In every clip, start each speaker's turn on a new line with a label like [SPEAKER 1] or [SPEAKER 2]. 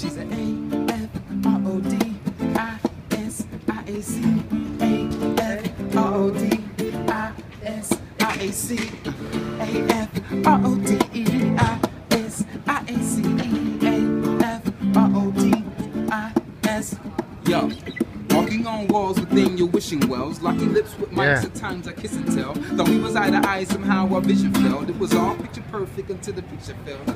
[SPEAKER 1] She's an A F R O D I S I A C. A F R O D I S I A C. A F R O D E I S I A C. A F R O D I S. Yo. Walking on walls within your wishing wells, locking lips with mics
[SPEAKER 2] Yeah.
[SPEAKER 1] at times I kiss and tell. Thought we was eye to eye, somehow our vision failed. It was all picture perfect until the picture failed.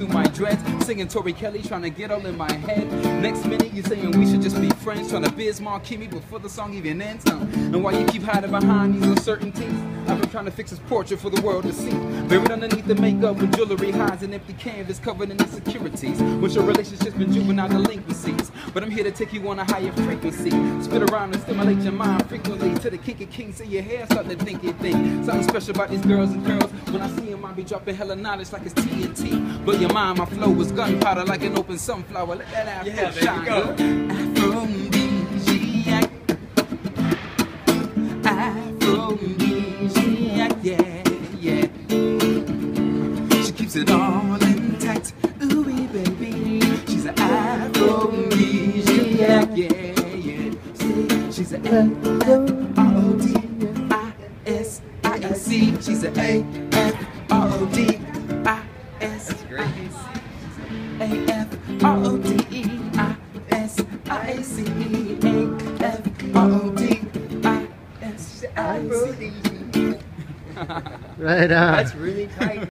[SPEAKER 1] Through my dreads, singing Tori Kelly, trying to get all in my head. Next minute you're saying we should just be friends, trying to Biz Markie before the song even ends. And why you keep hiding behind these uncertainties? I've been trying to fix this portrait for the world to see. Buried underneath the makeup with jewelry, hides an empty canvas covered in insecurities. With your relationship's been juvenile delinquencies. But I'm here to take you on a higher frequency. Spit around and stimulate your mind frequently. To the kinky kings in your hair starting to think it think. Something special about these girls and girls. When I see them, I be dropping hella knowledge like it's TNT. Blow your mind, my flow is gunpowder like an open sunflower. Let that afro
[SPEAKER 3] Yeah, you
[SPEAKER 1] shine.
[SPEAKER 3] go.
[SPEAKER 1] Aphrodisiac, yeah, yeah. She keeps it all intact. Ooh, baby. She's an See, She's an A-F-R-O-D-I-S-I-A-C. She's an A-F-R-O-D-I-S-I-A-C. A-F-R-O-D-E-I-S-I-A-C. A-F-R-O-D-I-S-I-A-C.
[SPEAKER 2] Right on.
[SPEAKER 3] That's really tight.